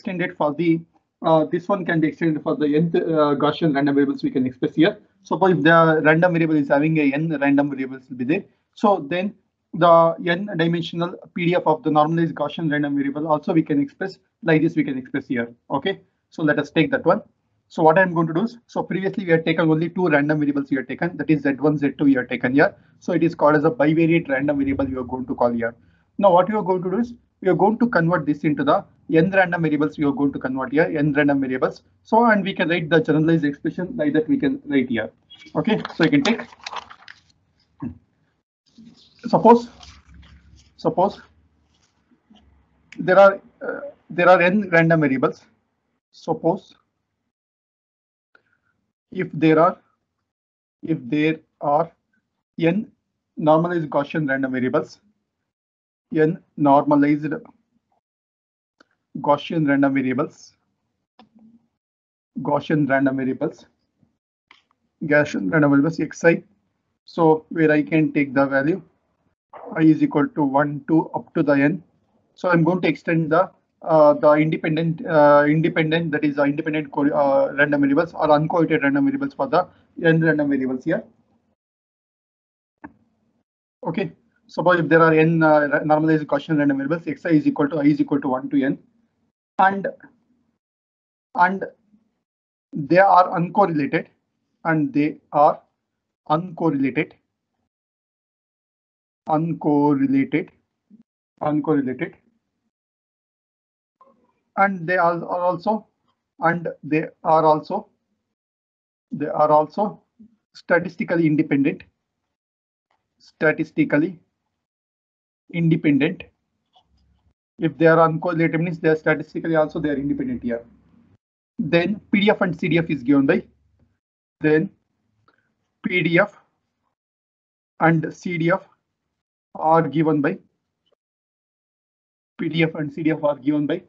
extended for the uh, this one can be extended for the nth uh, Gaussian random variables we can express here. Suppose if the random variable is having a n random variables will be there. So then the n dimensional PDF of the normalized Gaussian random variable also we can express like this we can express here. OK, so let us take that one. So what I'm going to do is, so previously we had taken only two random variables we had taken, that is Z1, Z2 we have taken here. So it is called as a bivariate random variable you are going to call here. Now what you are going to do is, we are going to convert this into the n random variables we are going to convert here, n random variables. So and we can write the generalized expression like that we can write here. Okay, so you can take, suppose, suppose there are uh, there are n random variables. Suppose if there are if there are n normalized Gaussian random variables, n normalized Gaussian random variables, Gaussian random variables, Gaussian random variables xi. So where I can take the value i is equal to 1 to up to the n. So I'm going to extend the uh, the independent uh, independent that is the independent uh, random variables or uncorrelated random variables for the n random variables here. Okay, suppose if there are n uh, normalized Gaussian random variables, xi is equal to i is equal to 1 to n, and and they are uncorrelated, and they are uncorrelated, uncorrelated, uncorrelated and they are, are also and they are also they are also statistically independent statistically independent if they are uncorrelated means they are statistically also they are independent here then pdf and cdf is given by then pdf and cdf are given by pdf and cdf are given by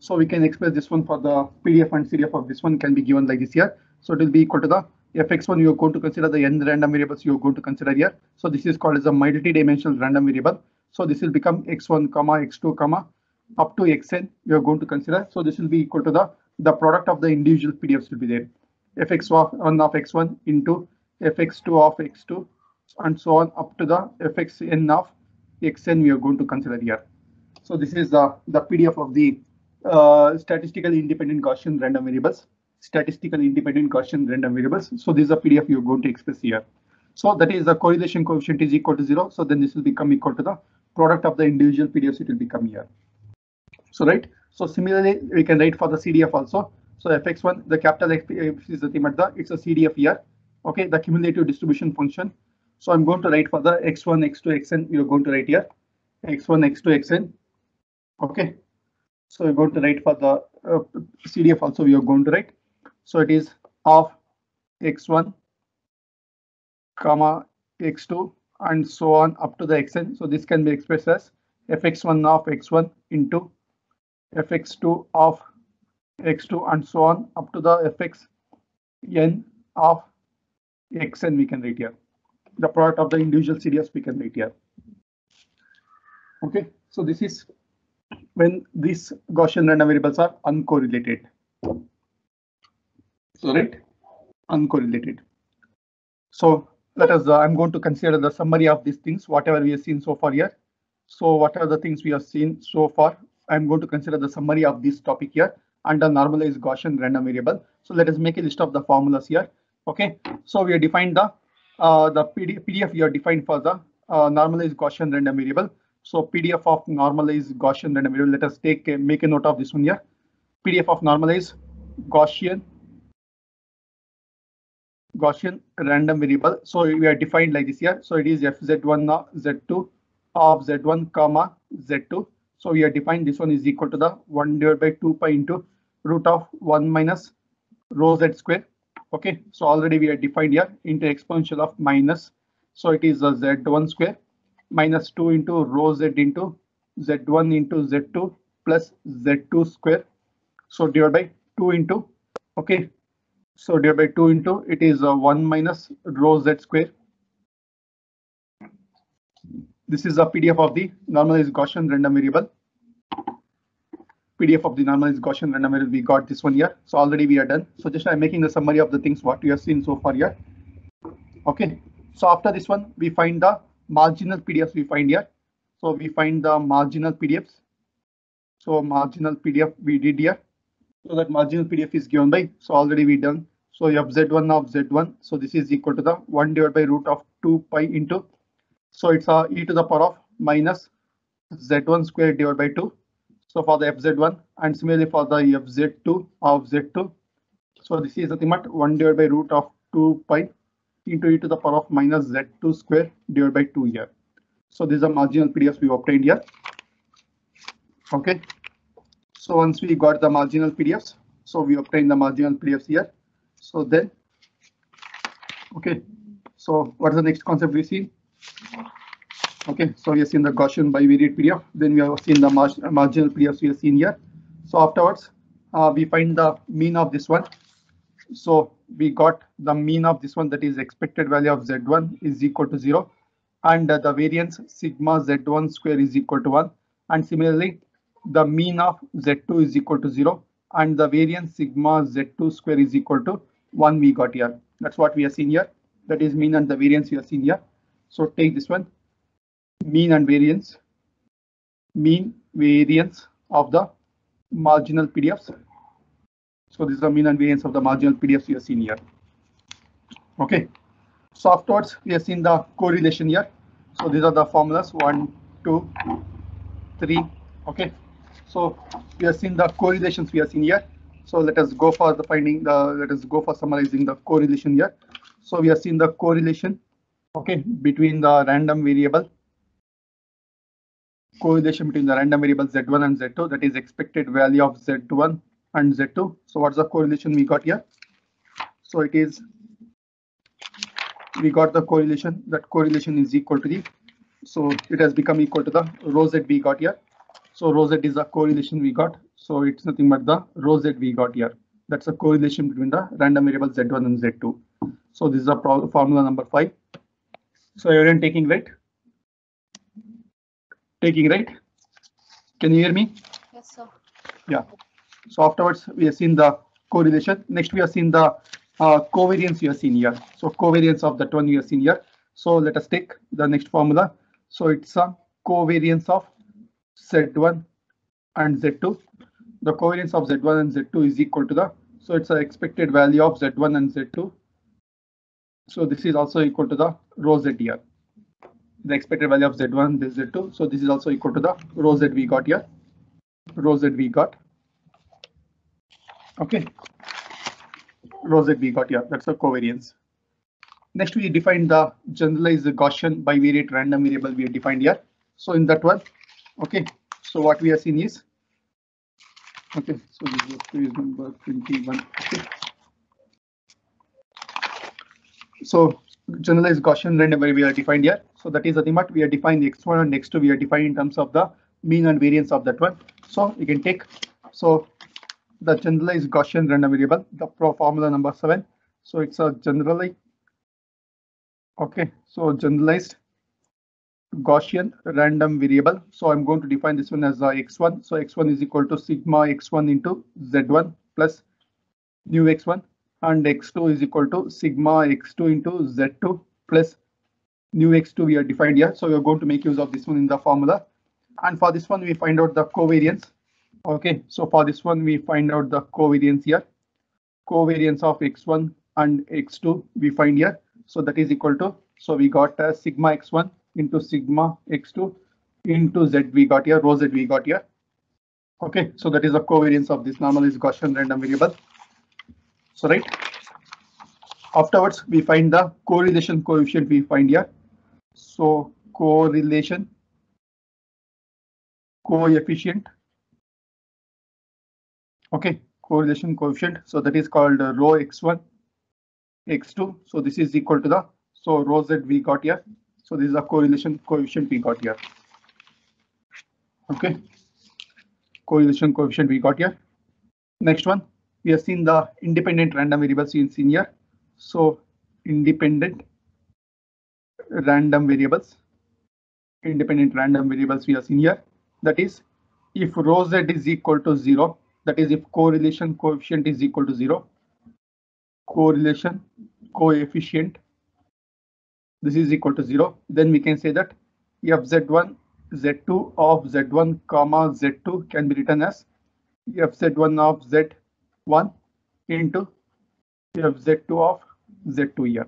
so we can express this one for the PDF and CDF of this one can be given like this here. So it will be equal to the fx1 you are going to consider the n random variables you are going to consider here. So this is called as a multi-dimensional random variable. So this will become x1 comma x2 comma up to xn you are going to consider. So this will be equal to the the product of the individual PDFs will be there. fx1 of x1 into fx2 of x2 and so on up to the fxn of xn we are going to consider here. So this is the the PDF of the uh, statistically independent Gaussian random variables, statistically independent Gaussian random variables. So this is a PDF you're going to express here. So that is the correlation coefficient is equal to zero. So then this will become equal to the product of the individual PDFs. It will become here. So right. So similarly, we can write for the CDF also. So fx1, the capital X is the the it's a CDF here. Okay, the cumulative distribution function. So I'm going to write for the x1, x2, xn. You're going to write here x1, x2, xn. Okay, so we're going to write for the uh, CDF also we are going to write. So it is of x1 comma x2 and so on up to the xn. So this can be expressed as fx1 of x1 into fx2 of x2 and so on up to the fxn of xn we can write here. The product of the individual CDFs we can write here. Okay, so this is when these Gaussian random variables are uncorrelated. So right, uncorrelated. So let us, uh, I'm going to consider the summary of these things, whatever we have seen so far here. So what are the things we have seen so far? I'm going to consider the summary of this topic here under normalized Gaussian random variable. So let us make a list of the formulas here. OK, so we have defined the uh, the PDF, we have defined for the uh, normalized Gaussian random variable. So PDF of normalized Gaussian random variable. Let us take make a note of this one here. PDF of normalized Gaussian Gaussian random variable. So we are defined like this here. So it is fz1 z2 of z1 comma z2. So we are defined this one is equal to the 1 divided by 2 pi into root of 1 minus rho z square. Okay, so already we are defined here into exponential of minus. So it is a z1 square minus 2 into rho z into z1 into z2 plus z2 square. So divided by 2 into, okay. So divided by 2 into it is uh, 1 minus rho z square. This is a PDF of the normalized Gaussian random variable. PDF of the normalized Gaussian random variable, we got this one here. So already we are done. So just I'm making the summary of the things what we have seen so far here. Okay. So after this one, we find the marginal PDFs we find here. So we find the marginal PDFs. So marginal PDF we did here. So that marginal PDF is given by, so already we done. So you have Z1 of Z1. So this is equal to the 1 divided by root of 2 pi into. So it's a e to the power of minus Z1 square divided by 2. So for the FZ1 and similarly for the FZ2 of Z2. So this is nothing but 1 divided by root of 2 pi into e to the power of minus Z2 square divided by 2 here. So these are marginal PDFs we obtained here. Okay. So once we got the marginal PDFs, so we obtain the marginal PDFs here. So then, okay. So what is the next concept we see? Okay, so we have seen the Gaussian bivariate PDF. Then we have seen the mar marginal PDFs we have seen here. So afterwards, uh, we find the mean of this one. So we got the mean of this one that is expected value of Z1 is equal to zero and uh, the variance sigma Z1 square is equal to one. And similarly, the mean of Z2 is equal to zero and the variance sigma Z2 square is equal to one we got here. That's what we have seen here. That is mean and the variance we have seen here. So take this one mean and variance, mean variance of the marginal PDFs. So this is the mean and variance of the marginal PDFs we have seen here. Okay. So afterwards, we have seen the correlation here. So these are the formulas one, two, three. Okay. So we have seen the correlations we have seen here. So let us go for the finding the let us go for summarizing the correlation here. So we have seen the correlation okay between the random variable correlation between the random variable z1 and z2 that is expected value of z1 and z2 so what's the correlation we got here so it is we got the correlation that correlation is equal to the so it has become equal to the rho z we got here so rho z is a correlation we got so it's nothing but the rho z we got here that's a correlation between the random variable z1 and z2 so this is a formula number five so everyone taking right taking right? Can you hear me? Yes, sir. Yeah. So afterwards, we have seen the correlation. Next, we have seen the uh, covariance you have seen here. So covariance of that one you have seen here. So let us take the next formula. So it's a covariance of Z1 and Z2. The covariance of Z1 and Z2 is equal to the, so it's an expected value of Z1 and Z2. So this is also equal to the rho Z here. The expected value of z1 this z2 so this is also equal to the rho z we got here. Rho z we got. Okay. Rho z we got here. That's the covariance. Next we define the generalized gaussian bivariate random variable we defined here. So in that one okay so what we have seen is okay so this is number 21 okay so generalized Gaussian random variable we are defined here. So that is the thing but we are defined the x1 and x2 we are defined in terms of the mean and variance of that one. So we can take so the generalized Gaussian random variable, the pro formula number seven. So it's a generally okay. So generalized Gaussian random variable. So I'm going to define this one as x1. So x1 is equal to sigma x1 into z1 plus mu x1 and x2 is equal to sigma x2 into z2 plus mu x2 we are defined here. So we are going to make use of this one in the formula. And for this one, we find out the covariance. OK, so for this one, we find out the covariance here. Covariance of x1 and x2 we find here. So that is equal to, so we got uh, sigma x1 into sigma x2 into z we got here, rho z we got here. OK, so that is the covariance of this normalized Gaussian random variable. So right. Afterwards, we find the correlation coefficient we find here. So correlation coefficient. Okay, correlation coefficient. So that is called rho x1, x2. So this is equal to the so rho z we got here. So this is a correlation coefficient we got here. Okay, correlation coefficient we got here. Next one, we have seen the independent random variables in seen here. So independent random variables, independent random variables we have seen here. That is if rho z is equal to zero, that is if correlation coefficient is equal to zero, correlation coefficient, this is equal to zero, then we can say that f z1 z2 of z1 comma z2 can be written as f z1 of z1 into f z2 of z2 here.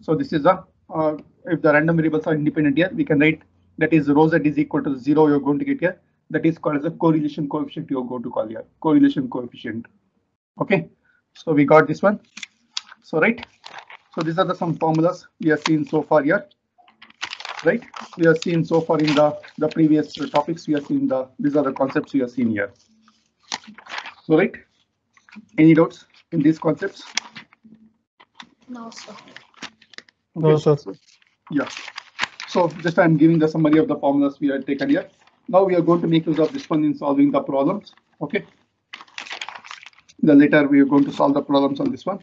So this is a uh, if the random variables are independent here, we can write that is rho z is equal to zero. You're going to get here. That is called as a correlation coefficient. You're going to call here correlation coefficient. Okay, so we got this one. So right. So these are the some formulas we have seen so far here. Right, we have seen so far in the the previous topics. We have seen the these are the concepts we have seen here. So right, any doubts in these concepts? No, sir. No, Okay. sir. Yeah. So just I'm giving the summary of the formulas we had taken here. Now we are going to make use of this one in solving the problems. Okay. The later we are going to solve the problems on this one.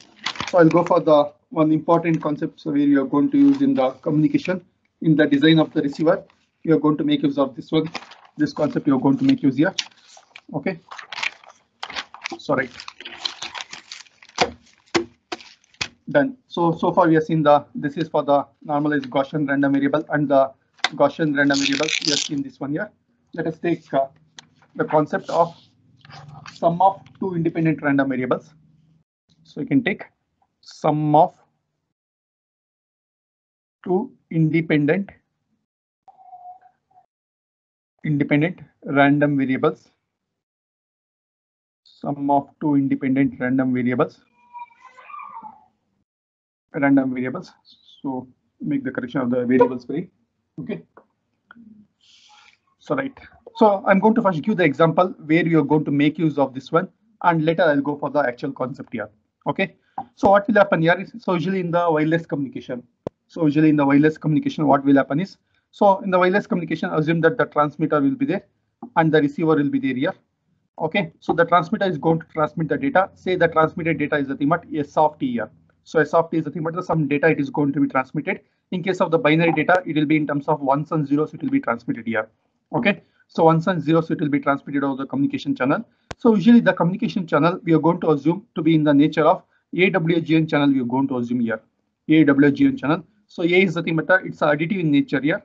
So I'll go for the one important concept where you are going to use in the communication in the design of the receiver. You are going to make use of this one. This concept you are going to make use here. Okay. So right. done. So, so far we have seen the, this is for the normalized Gaussian random variable and the Gaussian random variable. We have seen this one here. Let us take uh, the concept of sum of two independent random variables. So you can take sum of two independent independent random variables. Sum of two independent random variables random variables. So make the correction of the variables free. Okay. So right. So I'm going to first give the example where you're going to make use of this one and later I'll go for the actual concept here. Okay. So what will happen here is so usually in the wireless communication. So usually in the wireless communication, what will happen is so in the wireless communication, assume that the transmitter will be there and the receiver will be there here. Okay, so the transmitter is going to transmit the data. Say the transmitted data is nothing but S of T here. So S of T is nothing but some data it is going to be transmitted. In case of the binary data, it will be in terms of ones and zeros, it will be transmitted here. Okay, so ones and zeros, it will be transmitted over the communication channel. So usually the communication channel, we are going to assume to be in the nature of AWGN channel, we are going to assume here. AWGN channel. So A is nothing but it's additive in nature here.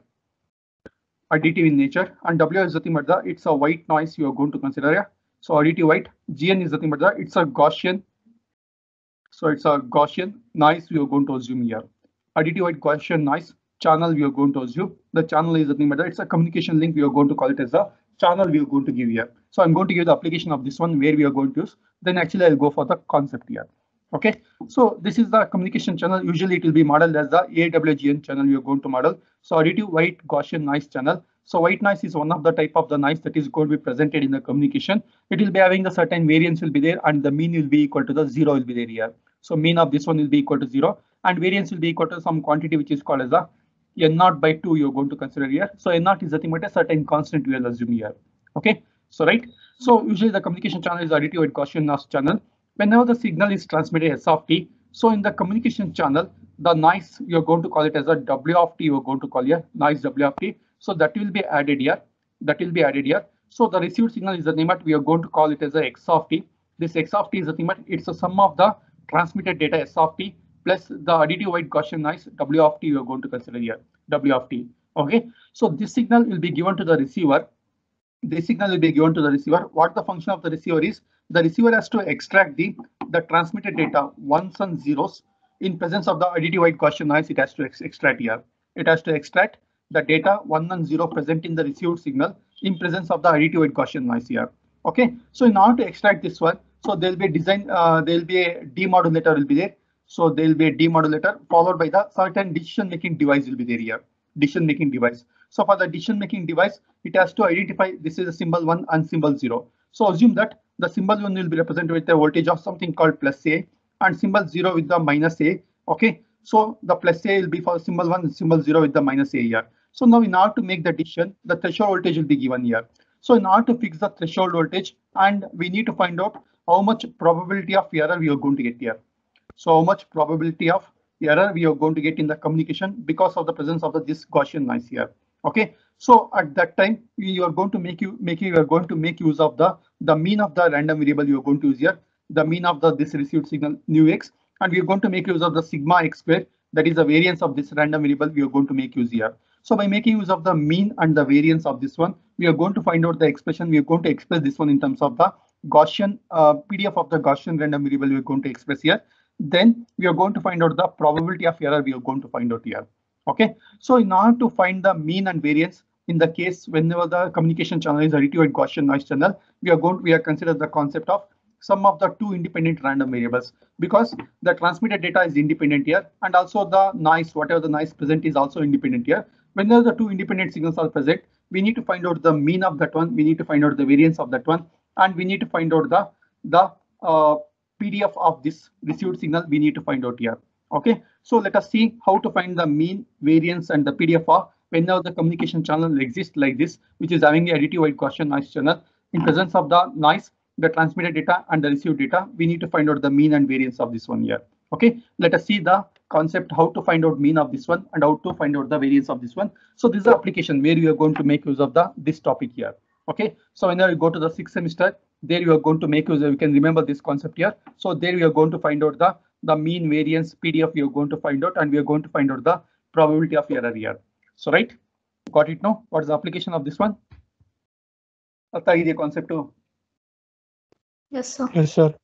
Additive in nature and W is nothing but it's a white noise you are going to consider here. So additive white, GN is nothing but it's a Gaussian so it's a Gaussian noise we are going to assume here. Additive white Gaussian noise channel we are going to assume. The channel is nothing but it's a communication link. We are going to call it as a channel we are going to give here. So I'm going to give the application of this one where we are going to use. Then actually I'll go for the concept here. Okay, so this is the communication channel. Usually it will be modeled as the AWGN channel we are going to model. So additive white Gaussian noise channel. So white noise is one of the type of the noise that is going to be presented in the communication. It will be having the certain variance will be there and the mean will be equal to the zero will be there here. So mean of this one will be equal to zero and variance will be equal to some quantity which is called as a n naught by 2 you're going to consider here. So n naught is nothing but a certain constant we will assume here. Okay, so right. So usually the communication channel is additive white Gaussian noise channel. Whenever the signal is transmitted S of t, so in the communication channel, the noise you're going to call it as a W of t, you're going to call here noise W of t. So that will be added here. That will be added here. So the received signal is the name that we are going to call it as a X of t. This X of t is the thing, but it's a sum of the transmitted data S of t plus the additive white Gaussian noise W of t you are going to consider here W of t. Okay, so this signal will be given to the receiver. This signal will be given to the receiver. What the function of the receiver is? The receiver has to extract the the transmitted data ones and zeros in presence of the white Gaussian noise. It has to ex extract here. It has to extract the data one and zero present in the received signal in presence of the white Gaussian noise here. Okay, so in order to extract this one, so there'll be a design, uh, there'll be a demodulator will be there. So there'll be a demodulator followed by the certain decision making device will be there here. Decision making device. So for the decision making device, it has to identify this is a symbol one and symbol zero. So assume that the symbol one will be represented with a voltage of something called plus A and symbol zero with the minus A. Okay, so the plus A will be for symbol one and symbol zero with the minus A here. So now in order to make the decision, the threshold voltage will be given here. So in order to fix the threshold voltage, and we need to find out how much probability of error we are going to get here. So how much probability of error we are going to get in the communication because of the presence of the, this Gaussian noise here. Okay, So at that time, you are going to make you make you are going to make use of the the mean of the random variable you are going to use here, the mean of the this received signal nu x, and we are going to make use of the sigma x square. That is the variance of this random variable we are going to make use here. So by making use of the mean and the variance of this one, we are going to find out the expression. We are going to express this one in terms of the Gaussian uh, PDF of the Gaussian random variable we are going to express here. Then we are going to find out the probability of error we are going to find out here. OK, so in order to find the mean and variance in the case whenever the communication channel is a additive Gaussian noise channel, we are going to, we are consider the concept of sum of the two independent random variables because the transmitted data is independent here and also the noise whatever the noise present is also independent here whenever the two independent signals are present, we need to find out the mean of that one. We need to find out the variance of that one, and we need to find out the the uh, PDF of this received signal. We need to find out here. Okay, so let us see how to find the mean, variance, and the PDF of whenever the communication channel exists like this, which is having a additive white Gaussian noise channel. In presence of the noise, the transmitted data and the received data, we need to find out the mean and variance of this one here. Okay, let us see the concept how to find out mean of this one and how to find out the variance of this one. So this is the application where you are going to make use of the this topic here. Okay, so whenever you go to the sixth semester, there you are going to make use of, you can remember this concept here. So there we are going to find out the the mean variance PDF we are going to find out and we are going to find out the probability of error here. So right, got it now? What is the application of this one? the concept too. Yes, sir. Yes, sir.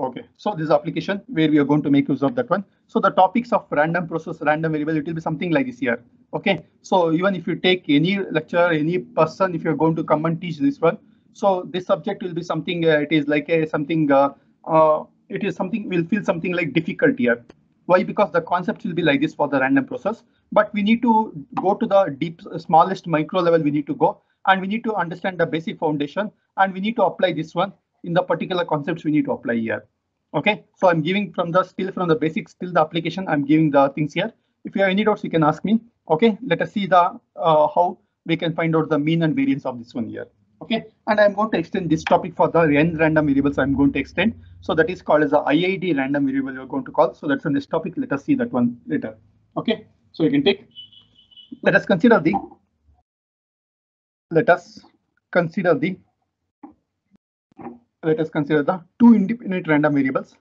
Okay, so this application where we are going to make use of that one. So the topics of random process, random variable, it will be something like this here. Okay, so even if you take any lecture, any person, if you're going to come and teach this one, so this subject will be something, uh, it is like a something, uh, uh, it is something, will feel something like difficult here. Why? Because the concept will be like this for the random process, but we need to go to the deep, smallest micro level we need to go, and we need to understand the basic foundation, and we need to apply this one in the particular concepts we need to apply here. Okay, so I'm giving from the still from the basics till the application, I'm giving the things here. If you have any doubts, you can ask me. Okay, let us see the uh, how we can find out the mean and variance of this one here. Okay, and I'm going to extend this topic for the n random variables. I'm going to extend. So that is called as the IID random variable you're going to call. So that's the next topic. Let us see that one later. Okay, so you can take. Let us consider the. Let us consider the let us consider the two independent random variables.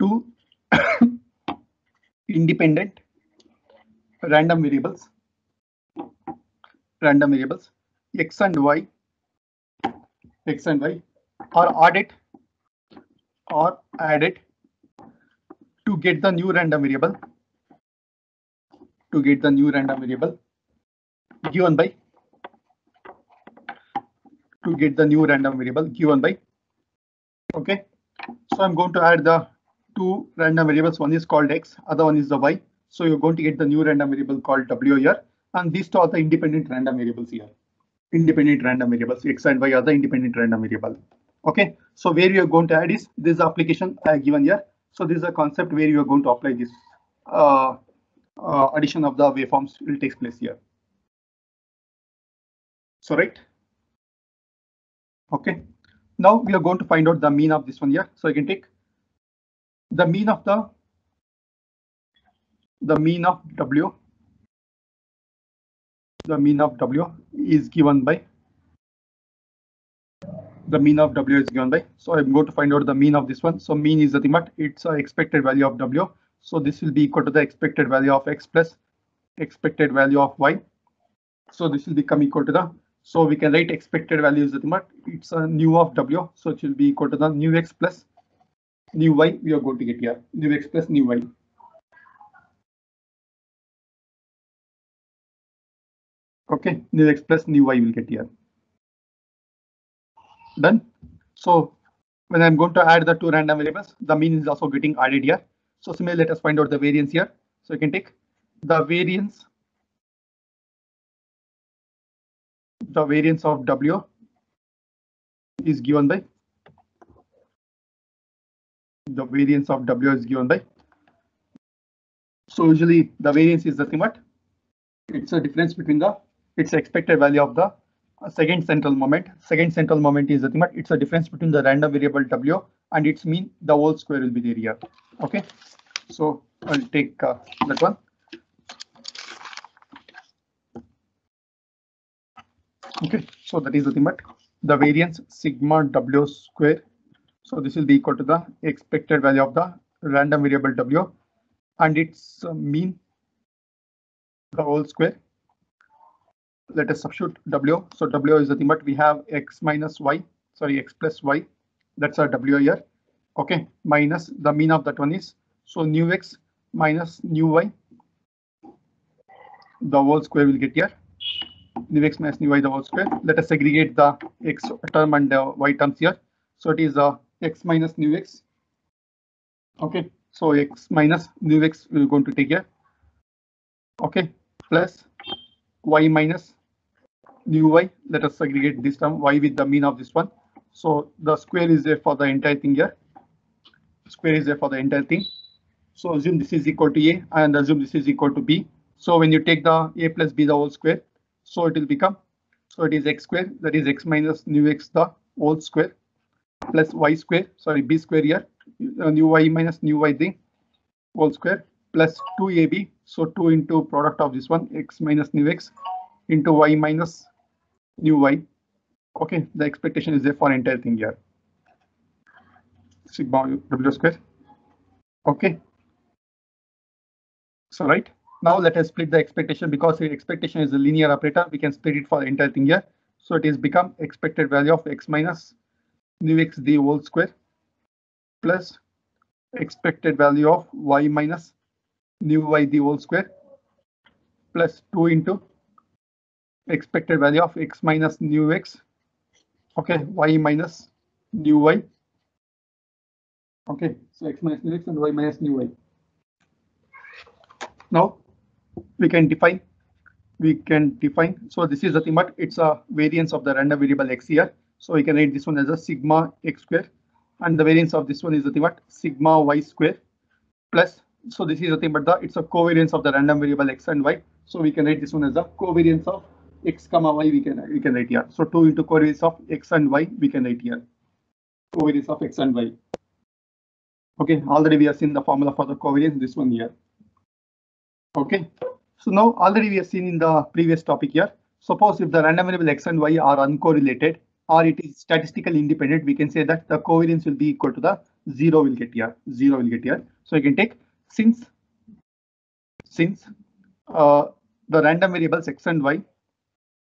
Two independent random variables, random variables x and y, x and y are added or added to get the new random variable to get the new random variable given by to get the new random variable given by. Okay, so I'm going to add the two random variables. One is called x, other one is the y. So you're going to get the new random variable called w here, and these two are the independent random variables here. Independent random variables x and y are the independent random variable. Okay, so where you are going to add is this application given here. So this is a concept where you are going to apply this uh, uh, addition of the waveforms will take place here. So right. Okay, now we are going to find out the mean of this one here. So I can take the mean of the the mean of W. The mean of W is given by the mean of W is given by. So I'm going to find out the mean of this one. So mean is nothing but it's a expected value of W. So this will be equal to the expected value of X plus expected value of Y. So this will become equal to the so we can write expected values but it's a mu of w. So it will be equal to the mu x plus mu y we are going to get here. Mu x plus mu y. Okay, mu x plus mu y will get here. Done. So when I'm going to add the two random variables, the mean is also getting added here. So similarly, let us find out the variance here. So you can take the variance the variance of W is given by the variance of W is given by. So usually the variance is nothing but it's a difference between the its expected value of the second central moment. Second central moment is nothing but it's a difference between the random variable W and its mean the whole square will be there here. Okay, so I'll take uh, that one. Okay, so that is the thing, but the variance sigma W square. So this will be equal to the expected value of the random variable W and its uh, mean the whole square. Let us substitute W. So W is the thing, but we have X minus Y, sorry, X plus Y. That's our W here. Okay, minus the mean of that one is so mu X minus mu Y. The whole square will get here mu x minus mu y the whole square. Let us segregate the x term and the y terms here. So it is uh, x minus mu x. Okay, so x minus mu x we're going to take here. Okay, plus y minus mu y. Let us segregate this term y with the mean of this one. So the square is there for the entire thing here. Square is there for the entire thing. So assume this is equal to a and assume this is equal to b. So when you take the a plus b the whole square, so it will become, so it is x square, that is x minus mu x the whole square plus y square, sorry, b square here, uh, mu y minus mu y the whole square plus 2ab. So 2 into product of this one, x minus mu x into y minus mu y. Okay, the expectation is there for entire thing here. Sigma w square. Okay. So right. Now let us split the expectation because the expectation is a linear operator. We can split it for the entire thing here. So it is become expected value of x minus mu x the whole square plus expected value of y minus mu y the whole square plus 2 into expected value of x minus mu x. Okay, y minus mu y. Okay, so x minus mu x and y minus mu y. Now we can define we can define so this is the thing but it's a variance of the random variable x here so we can write this one as a sigma x square and the variance of this one is the thing but sigma y square plus so this is the thing but the it's a covariance of the random variable x and y so we can write this one as a covariance of x comma y we can we can write here so 2 into covariance of x and y we can write here covariance of x and y okay already we have seen the formula for the covariance this one here Okay, so now already we have seen in the previous topic here. Suppose if the random variable x and y are uncorrelated or it is statistically independent, we can say that the covariance will be equal to the zero will get here. Zero will get here. So you can take since since uh, the random variables x and y,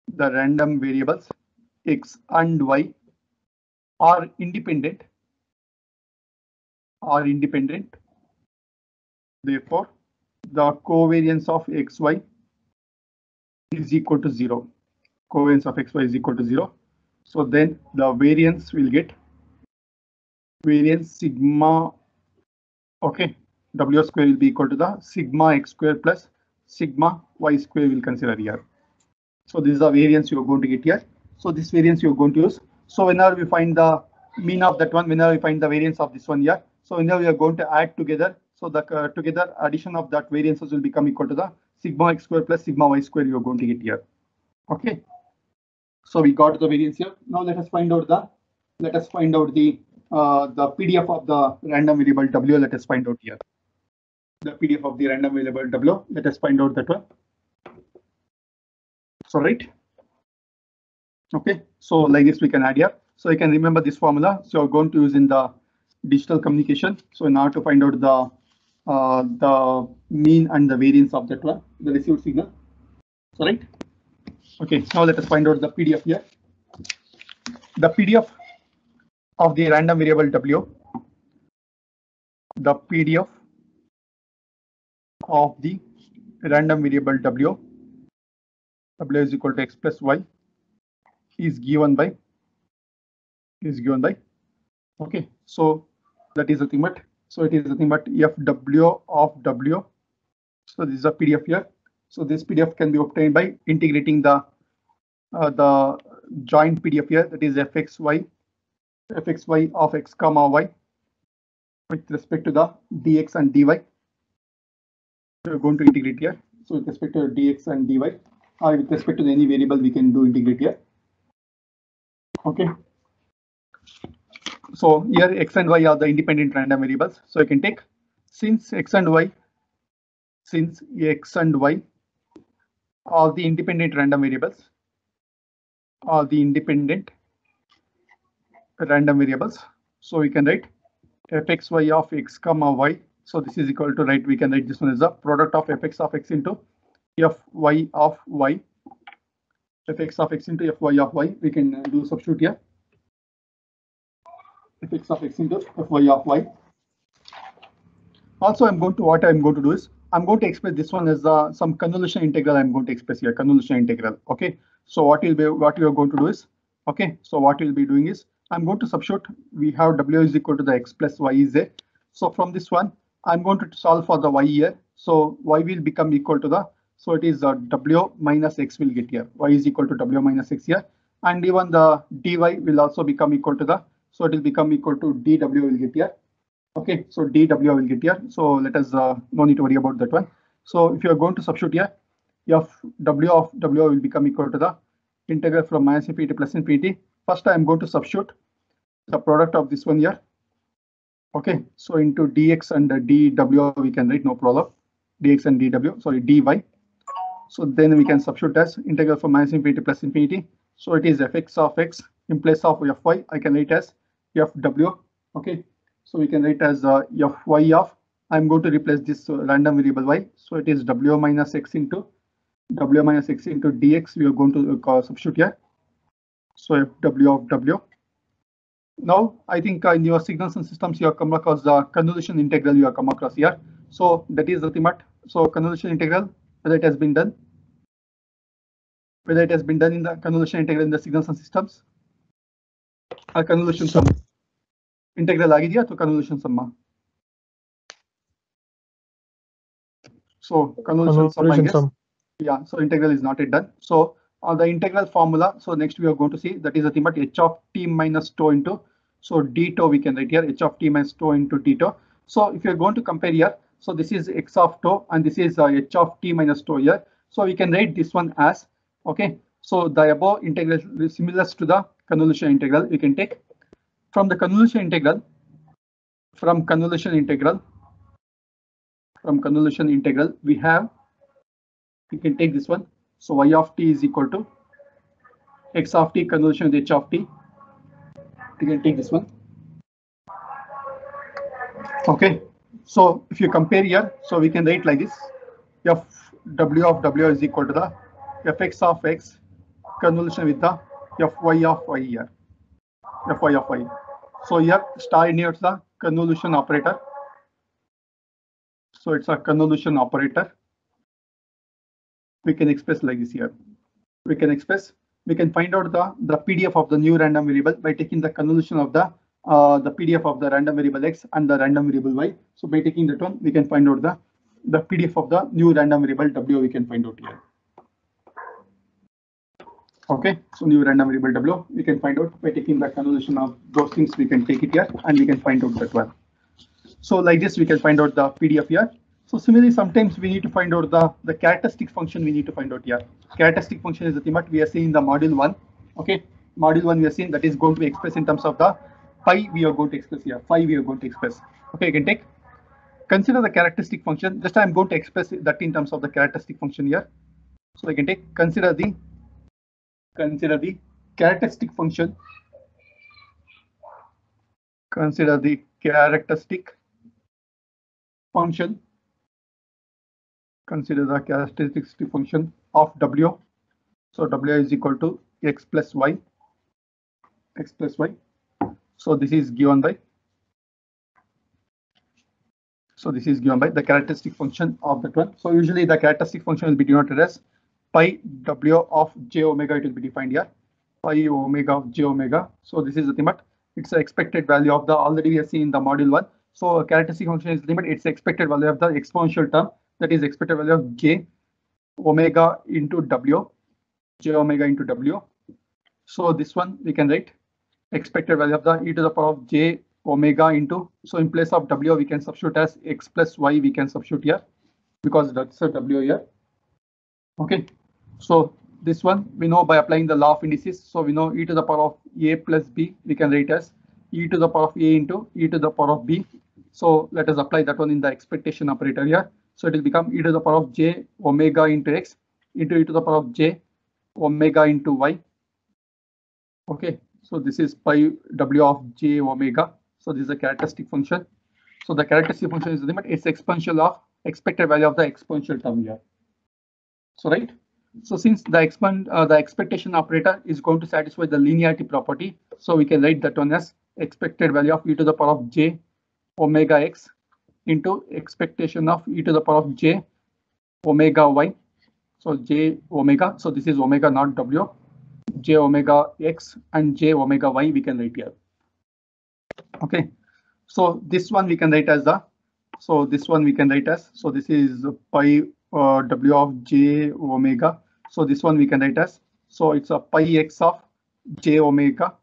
the random variables x and y are independent are independent. Therefore, the covariance of xy is equal to 0. Covariance of xy is equal to 0. So then the variance will get variance sigma. Okay, w square will be equal to the sigma x square plus sigma y square will consider here. So this is the variance you are going to get here. So this variance you are going to use. So whenever we find the mean of that one, whenever we find the variance of this one here, so whenever we are going to add together so the uh, together addition of that variances will become equal to the sigma x square plus sigma y square you're going to get here. Okay. So we got the variance here. Now let us find out the let us find out the uh, the PDF of the random variable W. Let us find out here. The PDF of the random variable W. Let us find out that one. So right. Okay. So like this we can add here. So you can remember this formula. So you're going to use in the digital communication. So now to find out the uh, the mean and the variance of that one, the received signal. So right. Okay, now let us find out the PDF here. The PDF of the random variable W. The PDF of the random variable W. W is equal to x plus y is given by is given by okay so that is the thing but so it is nothing but fw of w. So this is a PDF here. So this PDF can be obtained by integrating the uh, the joint PDF here that is fxy fxy of x comma y with respect to the dx and dy. We're going to integrate here. So with respect to dx and dy or with respect to any variable we can do integrate here. Okay. So here x and y are the independent random variables. So you can take since x and y, since x and y are the independent random variables. are the independent random variables. So we can write fxy of x comma y. So this is equal to right. We can write this one as the product of fx of x into fy of y. of x into fy of y. We can uh, do substitute here. fx of x into fy of y. Also, I'm going to what I'm going to do is I'm going to express this one as uh, some convolution integral. I'm going to express here convolution integral. Okay. So what will be what you are going to do is okay. So what we'll be doing is I'm going to substitute. We have w is equal to the x plus y is a. So from this one, I'm going to solve for the y here. So y will become equal to the so it is uh, w minus x will get here. y is equal to w minus x here, and even the dy will also become equal to the so it will become equal to dw will get here. Okay, so dw will get here. So let us uh, no need to worry about that one. So if you are going to substitute here, f w of w will become equal to the integral from minus infinity to plus infinity. First, I am going to substitute the product of this one here. Okay, so into dx and dw we can write no problem. dx and dw, sorry, dy. So then we can substitute as integral from minus infinity plus infinity. So it is fx of x in place of fy. I can write as fw. Okay, so we can write as uh, fy of. I'm going to replace this uh, random variable y. So it is w minus x into w minus x into dx. We are going to uh, substitute here. So w of w. Now I think uh, in your signals and systems you have come across the convolution integral you have come across here. So that is the ultimate. So convolution integral whether it has been done whether it has been done in the convolution integral in the signals and systems or convolution sum integral ಆಗಿದೆಯಾ ಅಥವಾ convolution sum so convolution sum I Convolution guess. sum. Yeah, so integral is not yet done. So on the integral formula, so next we are going to see that is nothing but h of t minus tau into, so d tau we can write here h of t minus tau into d tau. So if you're going to compare here, so this is x of tau and this is uh, h of t minus tau here. So we can write this one as, okay, so the above integral is similar to the convolution integral. We can take from the convolution integral, from convolution integral, from convolution integral, we have you can take this one. So y of t is equal to x of t convolution with h of t. You can take this one. Okay. So if you compare here, so we can write like this. F w of w is equal to the fx of x convolution with the fy of y here. fy of y. So here star indicates the convolution operator. So it's a convolution operator we can express like this here. We can express, we can find out the, the PDF of the new random variable by taking the convolution of the uh, the PDF of the random variable x and the random variable y. So by taking that one, we can find out the the PDF of the new random variable w we can find out here. Okay, so new random variable w we can find out by taking the convolution of those things. We can take it here and we can find out that one. So like this, we can find out the PDF here. So similarly, sometimes we need to find out the, the characteristic function we need to find out here. Characteristic function is the thing what we are seeing in the module one. Okay, module one we are seeing that is going to be expressed in terms of the pi we are going to express here. Phi we are going to express. Okay, you can take consider the characteristic function. Just I'm going to express that in terms of the characteristic function here. So I can take consider the consider the characteristic function. Consider the characteristic function consider the characteristic function of w. So w is equal to x plus y, x plus y. So this is given by. So this is given by the characteristic function of that one. So usually the characteristic function will be denoted as pi w of j omega. It will be defined here. Pi omega of j omega. So this is the limit. It's the expected value of the already we have seen in the module one. So characteristic function is limit. It's expected value of the exponential term that is expected value of j omega into w, j omega into w. So this one we can write expected value of the e to the power of j omega into. So in place of w we can substitute as x plus y we can substitute here because that's a w here. Okay, so this one we know by applying the law of indices. So we know e to the power of a plus b we can write as e to the power of a into e to the power of b. So let us apply that one in the expectation operator here. So it will become e to the power of j omega into x into e to the power of j omega into y Okay, so this is pi w of j omega. So this is a characteristic function. So the characteristic function is limit. It's exponential of expected value of the exponential term here. So right. So since the expand uh, the expectation operator is going to satisfy the linearity property, so we can write that one as expected value of e to the power of j omega x into expectation of e to the power of j omega y. So j omega. So this is omega not w j omega x and j omega y we can write here. Okay, so this one we can write as the so this one we can write as so this is pi uh, w of j omega. So this one we can write as so it's a pi x of j omega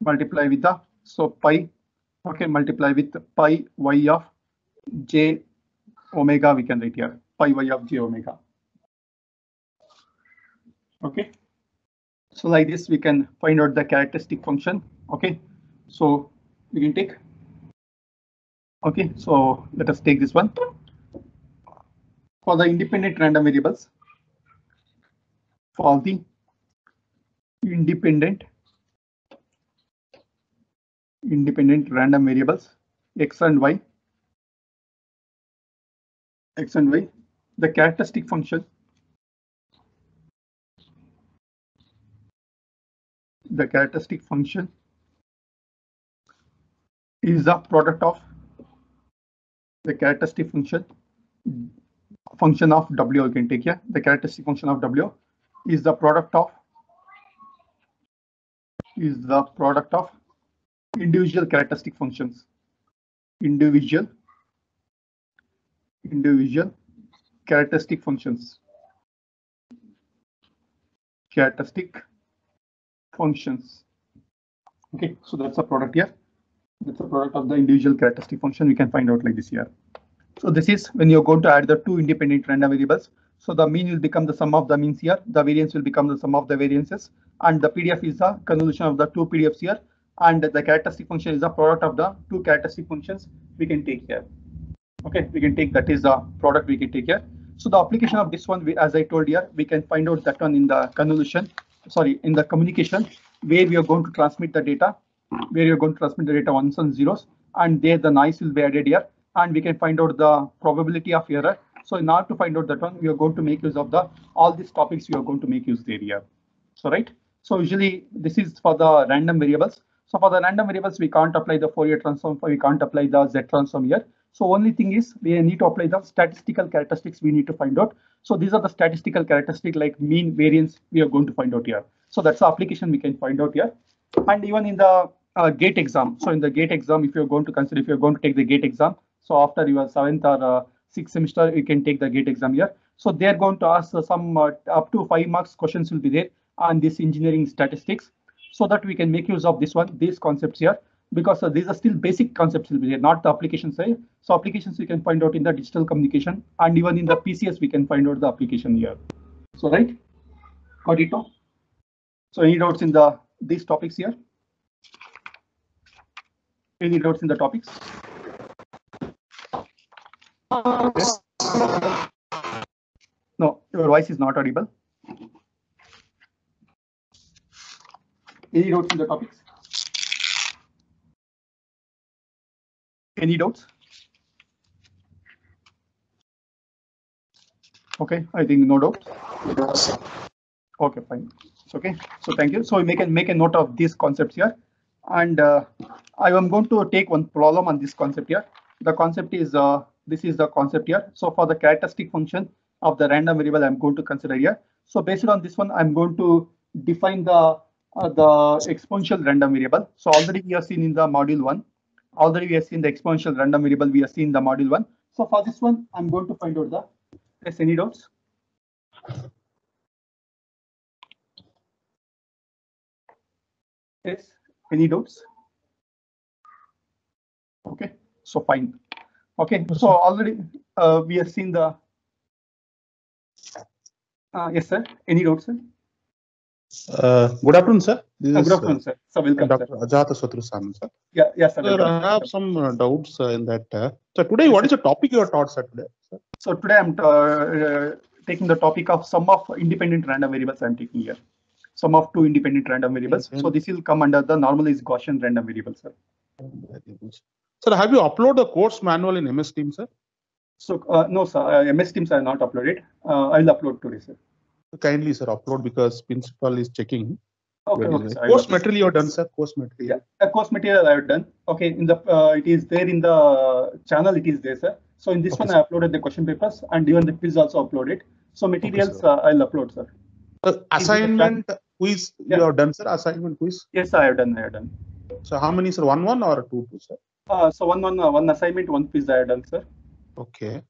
multiply with the so pi okay multiply with pi y of j omega we can write here pi y of j omega. Okay. So like this, we can find out the characteristic function. OK, so we can take. OK, so let us take this one. For the independent random variables. For the independent independent random variables x and y x and y the characteristic function the characteristic function is the product of the characteristic function function of w you can take here. The characteristic function of w is the product of is the product of individual characteristic functions. Individual individual characteristic functions. Characteristic functions. Okay, so that's a product here. That's a product of the individual characteristic function. We can find out like this here. So this is when you're going to add the two independent random variables. So the mean will become the sum of the means here. The variance will become the sum of the variances. And the PDF is the convolution of the two PDFs here. And the characteristic function is the product of the two characteristic functions we can take here. Okay, we can take that is the product we can take here. So the application of this one, as I told here, we can find out that one in the convolution sorry, in the communication where we are going to transmit the data, where you're going to transmit the data ones and zeros, and there the noise will be added here, and we can find out the probability of error. So in order to find out that one, we are going to make use of the all these topics we are going to make use there here. So right. So usually this is for the random variables. So for the random variables, we can't apply the Fourier transform, we can't apply the Z transform here. So only thing is we need to apply the statistical characteristics we need to find out. So these are the statistical characteristics like mean variance we are going to find out here. So that's the application we can find out here. And even in the uh, gate exam. So in the gate exam, if you're going to consider, if you're going to take the gate exam, so after your seventh or uh, sixth semester, you can take the gate exam here. So they're going to ask uh, some up to five marks questions will be there on this engineering statistics so that we can make use of this one, these concepts here because uh, these are still basic concepts not the application side. So applications we can find out in the digital communication and even in the PCS we can find out the application here. So right, got it now? So any doubts in the these topics here? Any doubts in the topics? No, your voice is not audible. Any doubts in the topics? Any doubts? Okay, I think no doubts. Okay, fine. Okay. So thank you. So we make a make a note of these concepts here, and uh, I am going to take one problem on this concept here. The concept is uh, this is the concept here. So for the characteristic function of the random variable, I'm going to consider here. So based on this one, I'm going to define the uh, the exponential random variable. So already we have seen in the module one. Already we have seen the exponential random variable. We have seen the module one. So for this one, I'm going to find out the. Yes, any doubts? Yes, any doubts? Okay, so fine. Okay, so already uh, we have seen the. Uh, yes, sir. Any doubts, sir? Uh, Good afternoon, sir. This Uh, good afternoon, sir. So uh, welcome, sir. Dr. Ajata Satrusan, sir. Yeah, yes, sir. Sir. I have some uh, doubts uh, in that. uh, So today, what is the topic you are taught, sir, today? sir? So today I'm uh, uh, taking the topic of sum of independent random variables I'm taking here. sum of two independent random variables. So Mhm. this will come under the normalized Gaussian random variable, sir. Sir, have you uploaded the course manual in MS Teams, sir? So uh, no, sir, uh, MS Teams are not uploaded. Uh, I'll upload today, sir. Kindly, sir, upload because principal is checking. Okay, okay, sir, Course material you have done, sir, course material. A course material I have done. Okay, in the uh, it is there in the channel. It is there, sir. So in this Okay, one, I uploaded the question papers and even the quiz also uploaded. So materials sir. uh, I'll upload, sir. Assignment quiz you have done, sir, assignment quiz. Yes, I have done. I have done. So how many, sir? One, one or two, two, sir? Uh, so one one uh, one assignment, one quiz I have done, sir. Okay.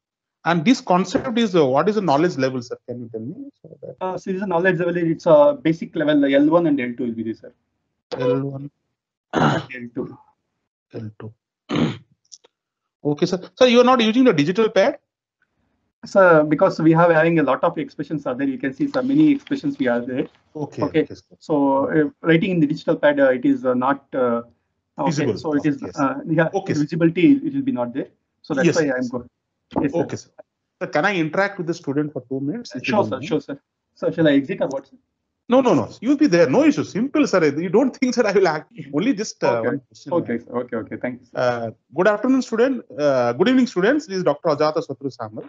And this concept is, uh, what is the knowledge level, sir? Can you tell me? So that Uh, so this is a knowledge level. It's a basic level. L1 and L2 will be this, sir. L1, L2. L2. Okay, sir. Sir, you are not using the digital pad? So because we have having a lot of expressions are there, you can see so many expressions we are there. Okay. Okay. sir. So uh, writing in the digital pad, uh, it is uh, not uh, okay. Visible. So it is Yes. uh, yeah, Okay, visibility it will be not there. So that's Yes, why I'm yes. going. Yes. Okay, sir. Sir, can I interact with the student for two minutes? Sure, sir. mind? Sure, sir. So shall I exit or what? sir? No, no, no. You'll be there. No issue. Simple, sir. You don't think, sir, I will act. Only just uh, Okay. one question. Okay, sir. Okay, okay. Thank you. Sir. Uh, good afternoon, student. Uh, good evening, students. This is Dr. Ajata Satru Samal.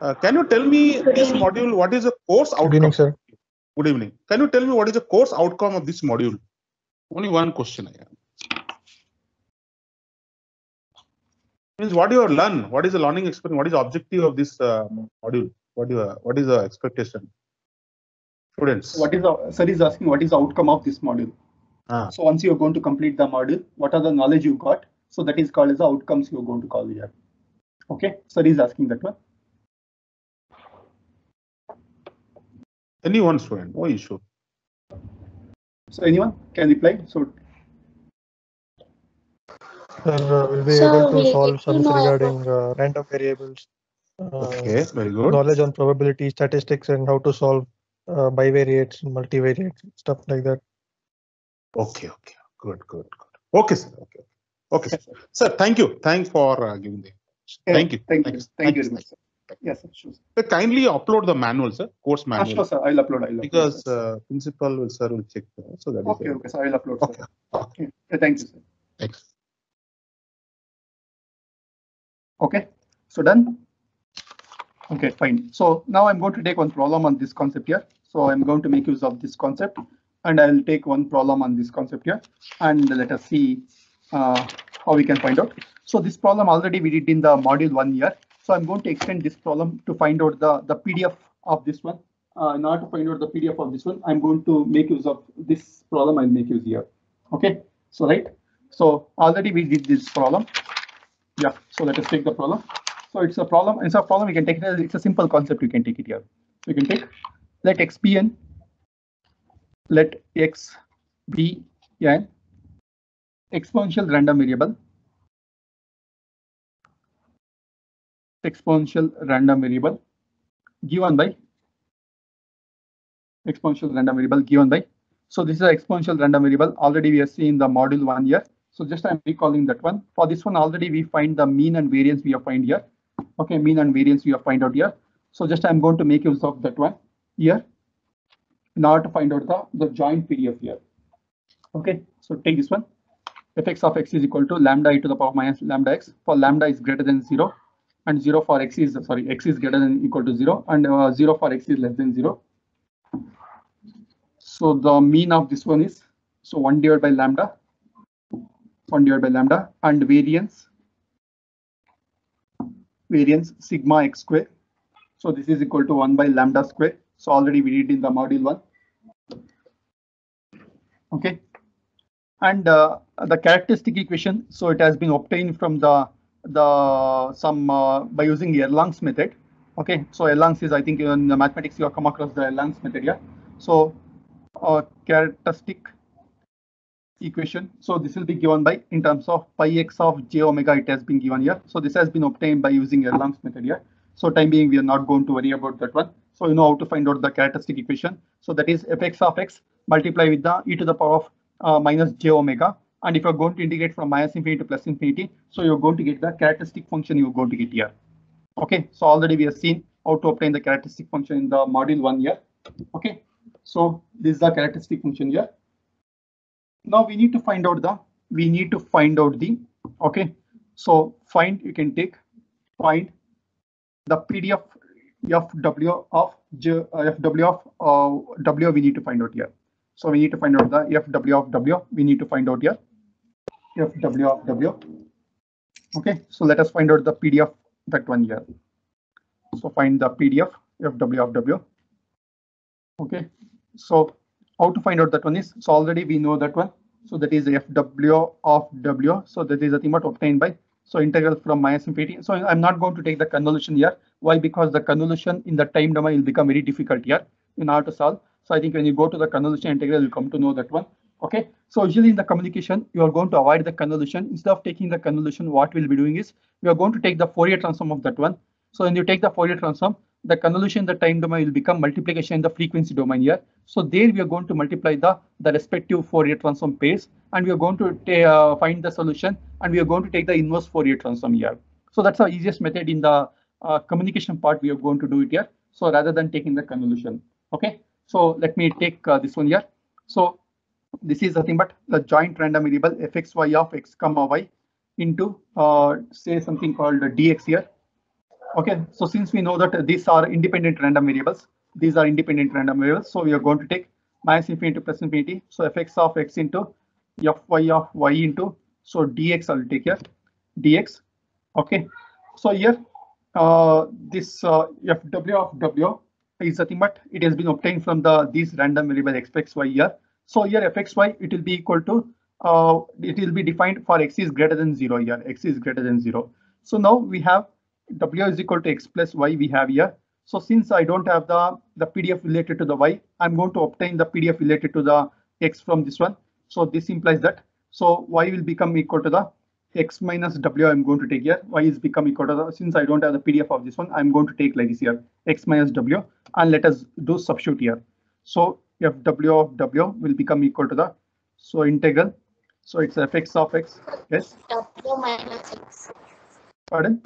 Uh, can you tell me this module? What is the course outcome? Good evening, sir. Good evening. Can you tell me what is the course outcome of this module? Only one question I have. Means what you have learned? What is the learning experience? What is the objective of this uh, module? What you uh, what is the expectation? Students. What is the sir is asking what is the outcome of this module? Ah, So once you're going to complete the module, what are the knowledge you got? So that is called as the outcomes you're going to call here. Okay, sir is asking that one. any one student, no issue. So anyone can reply? So Sir, uh, we'll be So able to solve get to sums regarding uh, random variables, uh, Okay, very good. knowledge on probability, statistics, and how to solve uh, bivariates, multivariates, stuff like that. Okay, okay, good, good, good. Okay, sir. Okay, okay, sir. Sir, thank you. Thanks for uh, giving the. Yeah, Thank you. Thank you. Thanks. Thank you very much. Sir. Yes, sir. Sure. sir. Sir, kindly upload the manual, sir, course Ah, sure, sir. I'll upload. I'll upload. because sir. uh, principal will, sir, will check. uh, So that Okay, okay. So I'll upload. Okay, Sir. okay, Yeah, thank you, sir. thanks. Okay, so done. Okay, fine. So now I'm going to take one problem on this concept here. So I'm going to make use of this concept and I'll take one problem on this concept here and let us see uh, how we can find out. So this problem already we did in the module one year. So I'm going to extend this problem to find out the, the PDF of this one. Uh, in order to find out the PDF of this one, I'm going to make use of this problem I'll make use here. Okay, so right. So already we did this problem. Yeah, so let us take the problem. So it's a problem, it's a problem, we can take it, as- it's a simple concept, you can take it here. You can take, let x be n, let x be an exponential random variable, exponential random variable given by exponential random variable given by. So this is an exponential random variable. Already we have seen the module one here. So just I'm recalling that one. For this one already we find the mean and variance we have find here. Okay, mean and variance we have find out here. So just I'm going to make use of that one here in order to find out the, the joint PDF here. Okay, so take this one. fx of x is equal to lambda e to the power minus lambda x for lambda is greater than zero and zero for x is sorry x is greater than equal to zero and uh, zero for x is less than zero. So the mean of this one is so one divided by lambda, one divided by lambda and variance variance sigma x square. So this is equal to one by lambda square. So already we did in the module one. Okay. And uh, the characteristic equation, so it has been obtained from the the some uh, by using the Erlang's method. Okay, so Erlang's is I think in the mathematics you have come across the Erlang's method, yeah. So uh, characteristic equation. So this will be given by in terms of pi x of j omega. It has been given here. So this has been obtained by using Erlang's method here. So time being, we are not going to worry about that one. So you know how to find out the characteristic equation. So that is fx of x multiply with the e to the power of uh, minus j omega. And if you're going to integrate from minus infinity to plus infinity, so you're going to get the characteristic function you're going to get here. Okay, so already we have seen how to obtain the characteristic function in the module one here. Okay, So this is the characteristic function here. Now we need to find out the, we need to find out the, okay. So find, you can take, find the PDF FW of J, uh, FW of uh, W we need to find out here. So we need to find out the FW of W we need to find out here. FW of W. Okay, so let us find out the PDF that one here. So find the PDF FW of W. Okay, so how to find out that one is so already we know that one. So that is FW of W. So that is the thing what obtained by so integral from minus infinity. So I'm not going to take the convolution here. Why? Because the convolution in the time domain will become very difficult here in order to solve. So I think when you go to the convolution integral, you'll come to know that one. Okay. So usually in the communication, you are going to avoid the convolution. Instead of taking the convolution, what we'll be doing is we are going to take the Fourier transform of that one. So when you take the Fourier transform, the convolution in the time domain will become multiplication in the frequency domain here. So there we are going to multiply the, the respective Fourier transform pairs and we are going to uh, find the solution and we are going to take the inverse Fourier transform here. So that's the easiest method in the uh, communication part we are going to do it here. So rather than taking the convolution. Okay, so let me take uh, this one here. So this is nothing but the joint random variable fxy of x comma y into uh, say something called dx here. Okay, so since we know that these are independent random variables, these are independent random variables. So we are going to take minus infinity plus infinity. So fx of x into fy of y into so dx I'll take here dx. Okay, so here uh, this uh, fw of w is nothing but it has been obtained from the these random variable x, x, y here. So here fxy it will be equal to uh, it will be defined for x is greater than zero here x is greater than zero. So now we have w is equal to x plus y we have here. So since I don't have the the PDF related to the y, I'm going to obtain the PDF related to the x from this one. So this implies that so y will become equal to the x minus w I'm going to take here. Y is become equal to the since I don't have the PDF of this one, I'm going to take like this here x minus w and let us do substitute here. So f w of w will become equal to the so integral. So it's fx of x. Yes. W minus x. Pardon.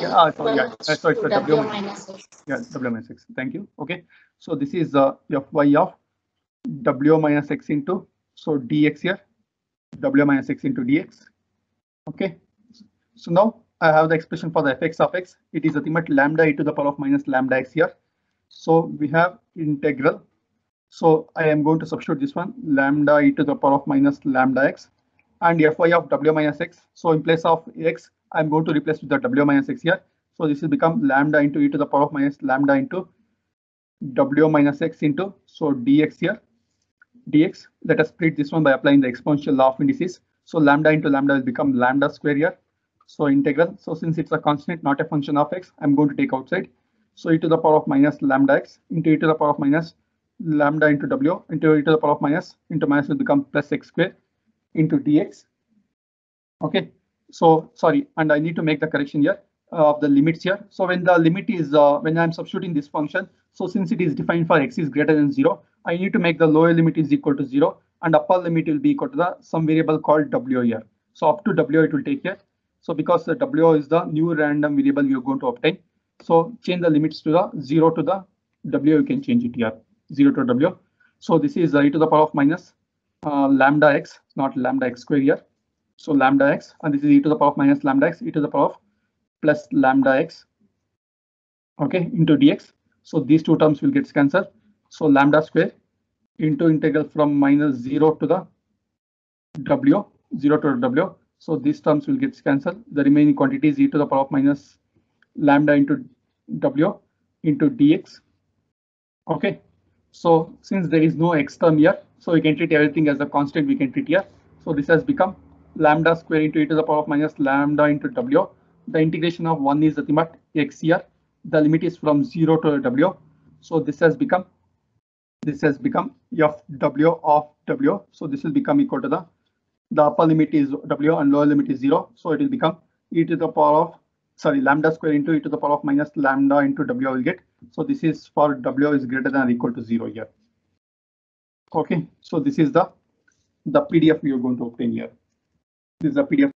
Yeah, ah, sorry, yeah. equals Uh, sorry, W W minus x. Yeah, w minus x. Thank you. Okay. So this is uh, fy of w minus x into so dx here w minus x into dx. Okay. So now I have the expression for the fx of x. It is nothing but lambda e to the power of minus lambda x here. So we have integral. So I am going to substitute this one lambda e to the power of minus lambda x and fy of w minus x. So in place of x, I'm going to replace with the w minus x here. So this will become lambda into e to the power of minus lambda into w minus x into so dx here dx. Let us split this one by applying the exponential law of indices. So lambda into lambda will become lambda square here. So integral. So since it's a constant, not a function of x, I'm going to take outside. So e to the power of minus lambda x into e to the power of minus lambda into w into e to the power of minus into minus will become plus x square into dx. Okay. So sorry, and I need to make the correction here uh, of the limits here. So when the limit is uh, when I'm substituting this function, so since it is defined for x is greater than zero, I need to make the lower limit is equal to zero and upper limit will be equal to the some variable called w here. So up to w it will take here. So because the w is the new random variable you're going to obtain. So change the limits to the zero to the w. You can change it here zero to w. So this is e to the power of minus uh, lambda x, not lambda x square here. So lambda x and this is e to the power of minus lambda x e to the power of plus lambda x. Okay, into dx. So these two terms will get cancelled. So lambda square into integral from minus 0 to the w, 0 to w. So these terms will get cancelled. The remaining quantity is e to the power of minus lambda into w into dx. Okay. So since there is no x term here, so we can treat everything as a constant we can treat here. So this has become lambda square into e to the power of minus lambda into w. The integration of 1 is nothing but x here. The limit is from 0 to w. So this has become this has become f w of w. So this will become equal to the the upper limit is w and lower limit is 0. So it will become e to the power of sorry lambda square into e to the power of minus lambda into w will get. So this is for w is greater than or equal to 0 here. Okay, so this is the the PDF we are going to obtain here. This is a PDF